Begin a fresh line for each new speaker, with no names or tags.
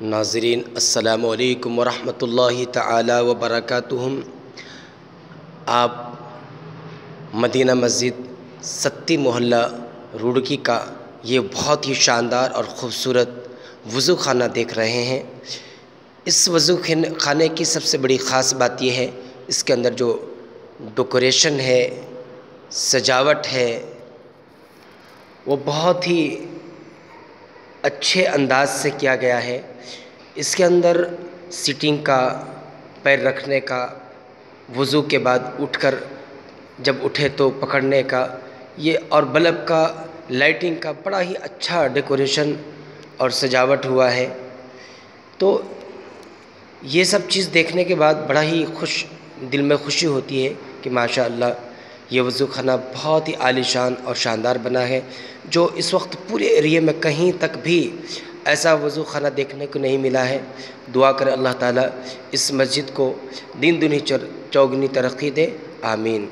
ناظرین، السلام علیکم ورحمۃ اللہ تعالی وبرکاتہ آپ مدینہ مسجد ستی محلہ روڑکی کا یہ بہت ہی شاندار اور خوبصورت وضو خانہ دیکھ رہے ہیں۔ اس وضو خانے کی سب سے بڑی خاص بات یہ ہے، اس کے اندر جو ڈیکوریشن ہے، سجاوٹ ہے، وہ بہت ہی اچھے انداز سے کیا گیا ہے۔ اس کے اندر سیٹنگ کا، پیر رکھنے کا، وضو کے بعد اٹھ کر جب اٹھے تو پکڑنے کا، یہ اور بلب کا، لائٹنگ کا بڑا ہی اچھا ڈیکوریشن اور سجاوٹ ہوا ہے۔ تو یہ سب چیز دیکھنے کے بعد بڑا ہی خوش، دل میں خوشی ہوتی ہے کہ ماشاء اللہ یہ وضو خانہ بہت ہی عالی شان اور شاندار بنا ہے، جو اس وقت پورے ایریے میں کہیں تک بھی ایسا وضو خانہ دیکھنے کو نہیں ملا ہے۔ دعا کر اللہ تعالیٰ اس مسجد کو دن دنی چوگنی ترقی دے۔ آمین۔